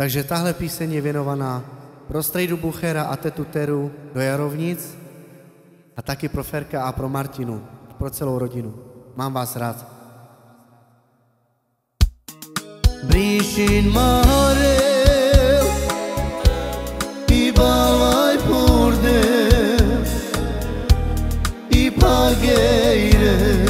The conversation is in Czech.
Takže tahle píseň je věnovaná pro Strejdu Buchera a Tetu Teru do Jarovnic a taky pro Ferka a pro Martinu, pro celou rodinu. Mám vás rád. Bríšin maharev I balaj purdev I pageirev